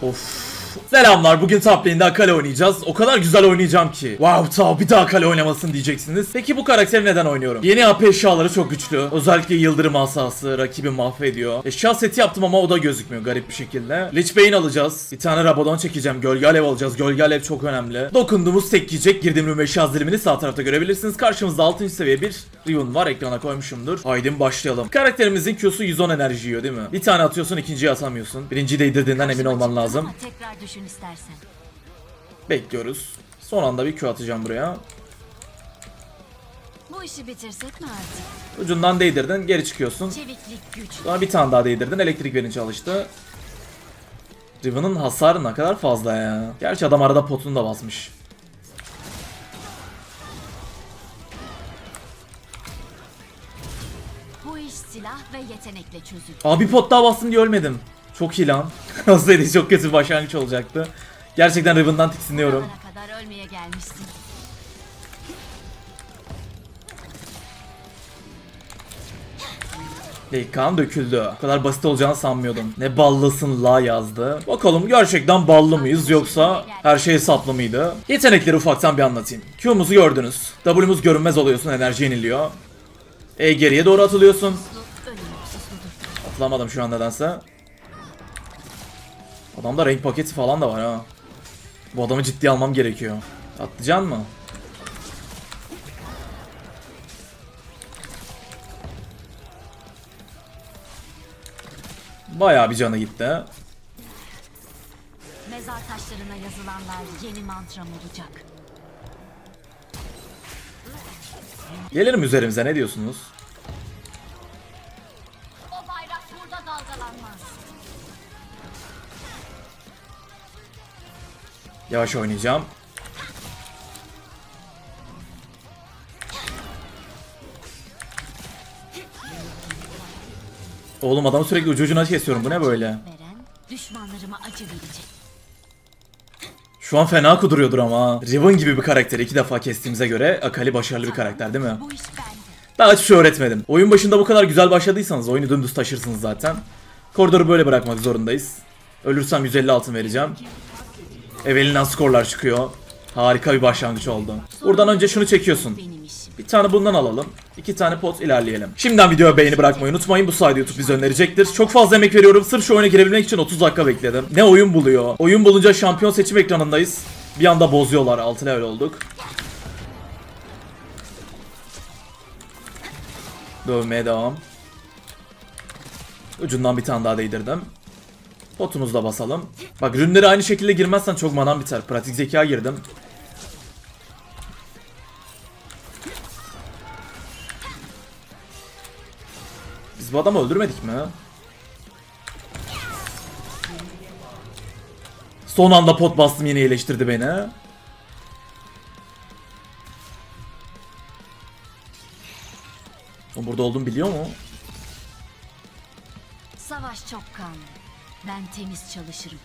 Of. Selamlar bugün top lane'de Akali oynayacağız. O kadar güzel oynayacağım ki. Wow ta bir daha Akali oynamasın diyeceksiniz. Peki bu karakteri neden oynuyorum? Yeni AP eşyaları çok güçlü. Özellikle yıldırım asası rakibi mahvediyor. Eşya seti yaptım ama o da gözükmüyor garip bir şekilde. Lich Bane alacağız. Bir tane Rabadon çekeceğim. Gölge Alev alacağız. Gölge Alev çok önemli. Dokunduğumuz tek yiyecek. Girdiğim rüm eşya dilimini sağ tarafta görebilirsiniz. Karşımızda 6. seviye bir Riven var. Ekrana koymuşumdur. Haydi başlayalım. Karakterimizin Q'su 110 enerji yiyor değil mi? Bir tane atıyorsun ikinciyi atamıyorsun. Birinciyi değdirdiğinden emin olman lazım. Tekrar istersen. Bekliyoruz. Son anda bir Q atacağım buraya. Bu işi bitirsek mi artık? Ucundan değdirdin geri çıkıyorsun. Çeviklik güç. Sonra bir tane daha değdirdin elektrik verin çalıştı. Riven'ın hasarı ne kadar fazla ya. Gerçi adam arada potunu da basmış. Bu iş silah ve yetenekle çözülür. Abi pot daha bastım diye ölmedim. Çok iyi lan. Olsaydı çok kötü başlangıç olacaktı. Gerçekten Riven'dan tiksiniyorum. Bana kadar ölmeye gelmişsin. İlk kan döküldü. O kadar basit olacağını sanmıyordum. Ne ballısın la yazdı. Bakalım gerçekten ballı mıyız yoksa her şey hesaplı mıydı? Yetenekleri ufaktan bir anlatayım. Q'muzu gördünüz. W'muz görünmez oluyorsun enerji yeniliyor. E geriye doğru atılıyorsun. Atılamadım şu an nedense. Adamda renk paketi falan da var ha. Bu adamı ciddiye almam gerekiyor. Atlayacaksın mı? Bayağı bir canı gitti. Mezar taşlarına yazılanlar yeni mantram olacak. Gelirim üzerimize ne diyorsunuz? Yavaş oynayacağım. Oğlum adamı sürekli ucu ucuna kesiyorum. Bu ne böyle? Şu an fena kuduruyordur ama. Riven gibi bir karakteri iki defa kestiğimize göre Akali başarılı bir karakter değil mi? Daha hiçbir şey öğretmedim. Oyun başında bu kadar güzel başladıysanız oyunu dümdüz taşırsınız zaten. Koridoru böyle bırakmak zorundayız. Ölürsem 150 altın vereceğim. Evvelinden skorlar çıkıyor. Harika bir başlangıç oldu. Buradan önce şunu çekiyorsun. Bir tane bundan alalım. İki tane pot ilerleyelim. Şimdiden videoya beğeni bırakmayı unutmayın. Bu sayede YouTube bize önerecektir. Çok fazla emek veriyorum. Sırf şu oyuna girebilmek için 30 dakika bekledim. Ne oyun buluyor. Oyun bulunca şampiyon seçim ekranındayız. Bir anda bozuyorlar. 6 level olduk. Dövmeye devam. Ucundan bir tane daha değdirdim. Potumuzu da basalım. Bak rünleri aynı şekilde girmezsen çok manan biter. Pratik zeka girdim. Biz bu adamı öldürmedik mi? Son anda pot bastım yine iyileştirdi beni. O burada olduğumu biliyor mu? Savaş çok kanlı. Ben temiz çalışırım.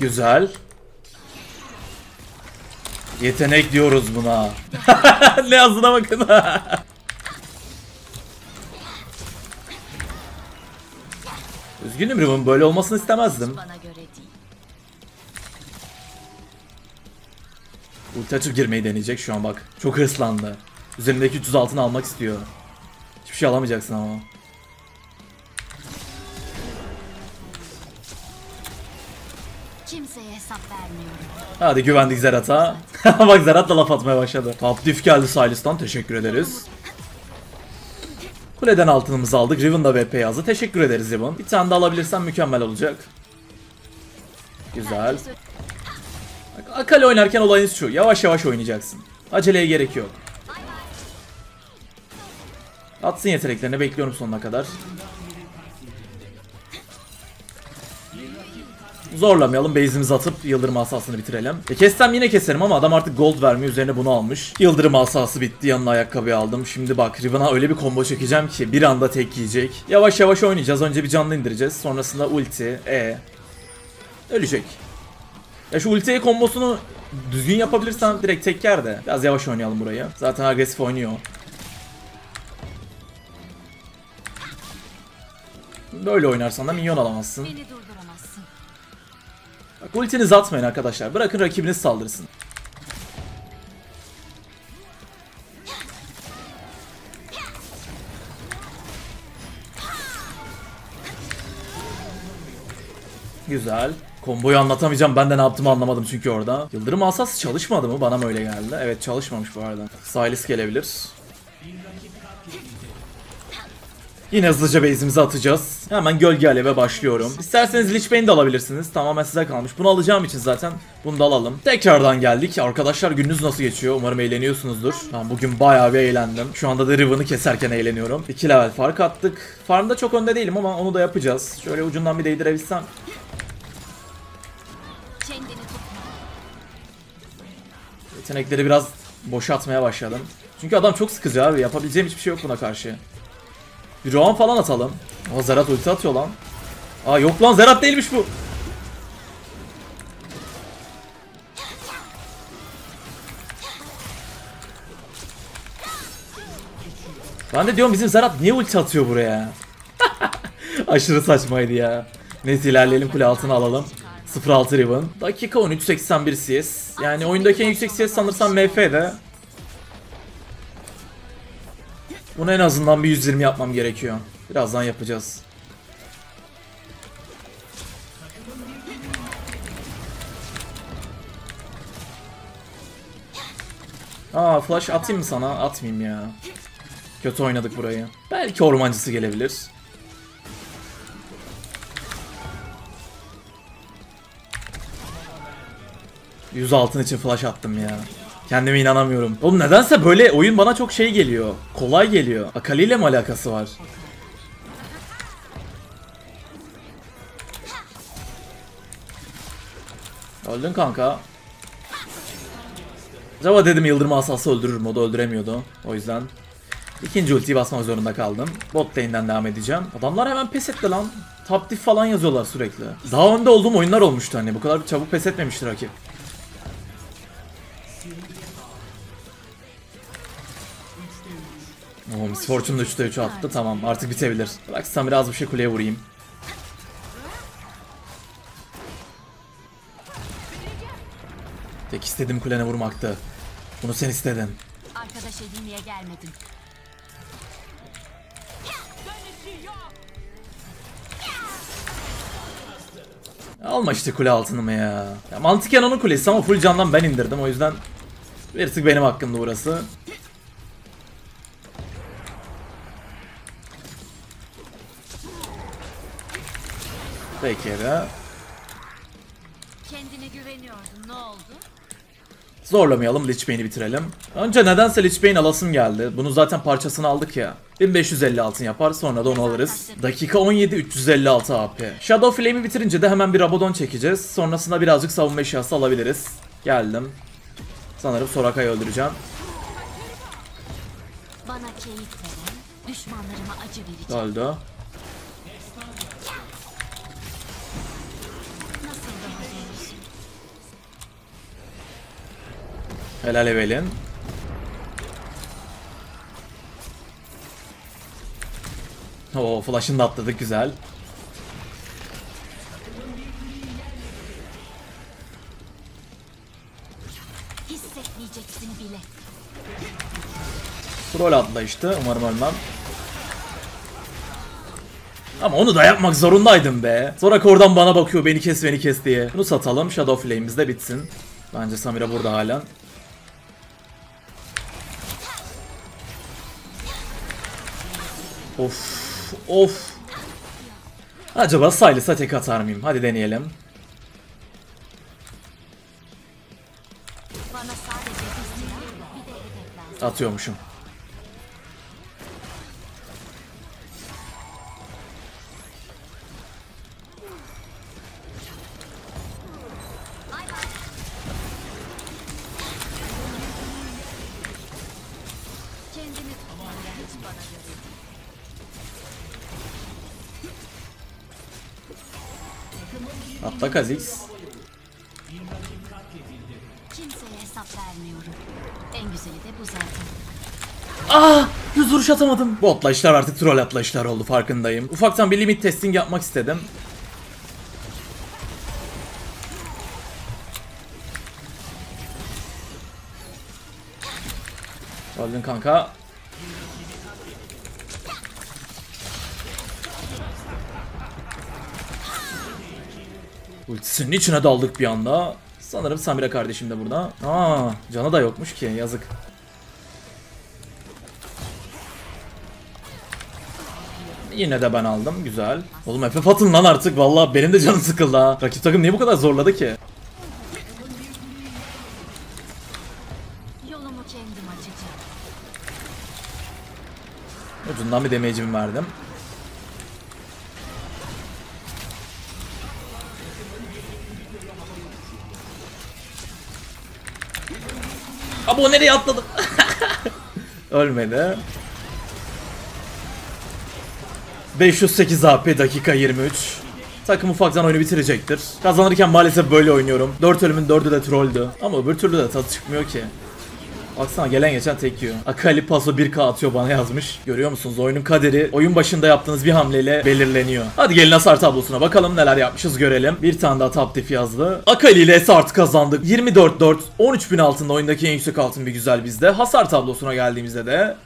Güzel. Yetenek diyoruz buna. ne yazdığına bakın. Üzgünüm Riven böyle olmasını istemezdim. Ulti açıp girmeyi deneyecek şu an bak. Çok hırslandı. Üzerindeki 300 altını almak istiyor. Hiçbir şey alamayacaksın ama. Kimseye hesap vermiyorum. Hadi güvendik Zerat'a. bak Zerat da laf atmaya başladı. Top diff geldi Silas'tan teşekkür ederiz. Kuleden altınımızı aldık. Riven da VP yazdı. Teşekkür ederiz Riven. Bir tane daha alabilirsem mükemmel olacak. Güzel. Bak, Akali oynarken olayınız şu. Yavaş yavaş oynayacaksın. Aceleye gerek yok. Atsın yeteneklerini bekliyorum sonuna kadar. Zorlamayalım. Base'imizi atıp yıldırım asasını bitirelim. E kessem yine keserim ama adam artık gold vermiyor. Üzerine bunu almış. Yıldırım asası bitti. Yanına ayakkabıyı aldım. Şimdi bak Riven'a öyle bir combo çekeceğim ki bir anda tek yiyecek. Yavaş yavaş oynayacağız. Önce bir canlı indireceğiz. Sonrasında ulti. E. Ölecek. Ya şu ultiye kombosunu düzgün yapabilirsen direkt tek yer de. Biraz yavaş oynayalım burayı. Zaten agresif oynuyor. Böyle oynarsan da minyon alamazsın. Beni durduramazsın. Bak ultinizi atmayın arkadaşlar. Bırakın rakibiniz saldırsın. Güzel. Komboyu anlatamayacağım. Ben de ne yaptığımı anlamadım çünkü orada. Yıldırım asası çalışmadı mı? Bana mı öyle geldi? Evet çalışmamış bu arada. Silas gelebilir. Yine hızlıca base'imizi atacağız. Hemen gölge aleve başlıyorum. İsterseniz Lich Bane de alabilirsiniz. Tamamen size kalmış. Bunu alacağım için zaten bunu da alalım. Tekrardan geldik. Arkadaşlar gününüz nasıl geçiyor? Umarım eğleniyorsunuzdur. Ben bugün bayağı bir eğlendim. Şu anda da Riven'ı keserken eğleniyorum. 2 level fark attık. Farmda çok önde değilim ama onu da yapacağız. Şöyle ucundan bir değdirebilsem. Yetenekleri biraz boşaltmaya başladım. Çünkü adam çok sıkıcı abi. Yapabileceğim hiçbir şey yok buna karşı. Bir Roam falan atalım. O Zerat ulti atıyor lan. Aa yok lan Zerat değilmiş bu. Ben de diyorum bizim Zerat niye ulti atıyor buraya? Aşırı saçmaydı ya. Neyse ilerleyelim kule altına alalım. 06 Riven. Dakika 13 81 CS. Yani oyundaki en yüksek CS sanırsam MF'de. Bunu en azından bir 120 yapmam gerekiyor. Birazdan yapacağız. Aa flash atayım mı sana? Atmayayım ya. Kötü oynadık burayı. Belki ormancısı gelebilir. Yüz altın için flash attım ya. Kendime inanamıyorum. Oğlum nedense böyle oyun bana çok şey geliyor. Kolay geliyor. Akali ile mi alakası var? Öldün kanka. Acaba dedim yıldırım asası öldürür mü? O da öldüremiyordu. O yüzden ikinci ultiyi basmak zorunda kaldım. Bot lane'den devam edeceğim. Adamlar hemen pes etti lan. Top falan yazıyorlar sürekli. Daha önde olduğum oyunlar olmuştu hani. Bu kadar çabuk pes etmemiştir rakip. Oo, Miss Fortune da 3'te 3 attı. Tamam artık bitebilir. Bıraksam biraz bir şey kuleye vurayım. Tek istediğim kulene vurmaktı. Bunu sen istedin. Arkadaş edinmeye gelmedim. Alma işte kule altını mı ya? ya mantıken onun kulesi ama full candan ben indirdim o yüzden tık benim hakkımda burası. Peki de. Kendine güveniyordun. Ne oldu? Zorlamayalım Lich Bane'i bitirelim. Önce nedense Lich Bane alasım geldi. Bunu zaten parçasını aldık ya. 1550 altın yapar sonra da onu alırız. Dakika 17 356 AP. Shadow Flame'i bitirince de hemen bir Rabadon çekeceğiz. Sonrasında birazcık savunma eşyası alabiliriz. Geldim. Sanırım Soraka'yı öldüreceğim. Bana keyif veren, düşmanlarıma acı verecek. Öldü. Helal Evelyn. Oo flash'ını da atladık güzel. Bile. Troll atlayıştı. Umarım ölmem. Ama onu da yapmak zorundaydım be. Sonra oradan bana bakıyor beni kes beni kes diye. Bunu satalım. Shadow Flame'imiz de bitsin. Bence Samira burada halen. Of. Of. Acaba Silas'a tek atar mıyım? Hadi deneyelim. Atıyormuşum. Kendini tutma. Hiç bana göre. Atla Kha'Zix. Kimseye hesap vermiyorum. En güzeli de bu zaten. Ah! Yüz vuruş atamadım. Bu atlayışlar artık troll atlayışlar oldu farkındayım. Ufaktan bir limit testing yapmak istedim. Öldün kanka. Ultisinin içine daldık bir anda. Sanırım Samira kardeşim de burada. Aa, canı da yokmuş ki yazık. Yine de ben aldım. Güzel. Oğlum FF atın lan artık. Vallahi benim de canım sıkıldı ha. Rakip takım niye bu kadar zorladı ki? Ucundan bir damage'imi verdim. Abi o nereye atladı? Ölmedi. 508 AP dakika 23. Takım ufaktan oyunu bitirecektir. Kazanırken maalesef böyle oynuyorum. 4 ölümün 4'ü de trolldü. Ama öbür türlü de tadı çıkmıyor ki. Baksana gelen geçen tek yiyor. Akali paso 1k atıyor bana yazmış. Görüyor musunuz? Oyunun kaderi oyun başında yaptığınız bir hamleyle belirleniyor. Hadi gelin hasar tablosuna bakalım neler yapmışız görelim. Bir tane daha top diff yazdı. Akali ile Esart kazandık. 24-4. 13.000 altında oyundaki en yüksek altın bir güzel bizde. Hasar tablosuna geldiğimizde de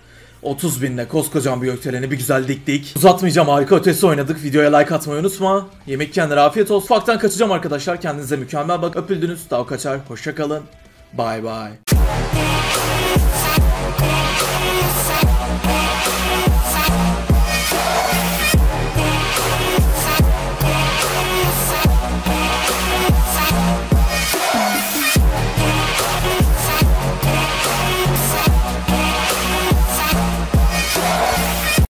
30 binle koskocaman bir gökdeleni bir güzel diktik. Uzatmayacağım harika ötesi oynadık. Videoya like atmayı unutma. Yemek kendine afiyet olsun. Ufaktan kaçacağım arkadaşlar. Kendinize mükemmel bak. Öpüldünüz. Daha kaçar. Hoşçakalın. Bye bye. It's